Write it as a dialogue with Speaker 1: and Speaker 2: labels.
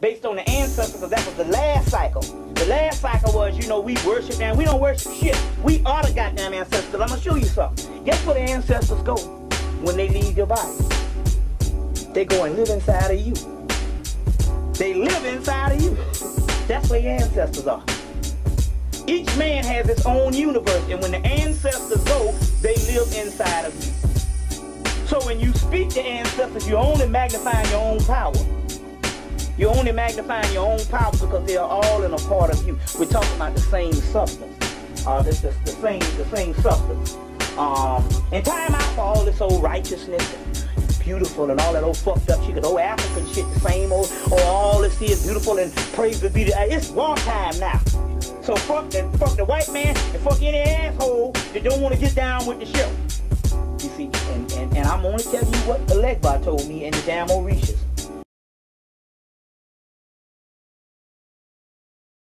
Speaker 1: based on the ancestors, because that was the last cycle. The last cycle was, you know, we worship and we don't worship shit. We are the goddamn ancestors. I'm gonna show you something. Guess where the ancestors go when they leave your body? They go and live inside of you. They live inside of you. That's where your ancestors are. Each man has his own universe, and when the ancestors go, they live inside of you. So when you speak to ancestors, you're only magnifying your own power. You're only magnifying your own power because they are all in a part of you. We're talking about the same substance. Uh, this is the same, the same substance. Um, and time out for all this old righteousness and beautiful and all that old fucked up shit, old African shit, the same old, or all this here is beautiful and praise the beauty. It's war time now. So fuck the, fuck the white man and fuck any asshole that don't want to get down with the show. You see, and, and, and I'm only telling you what the Legba told me in the damn Orishas.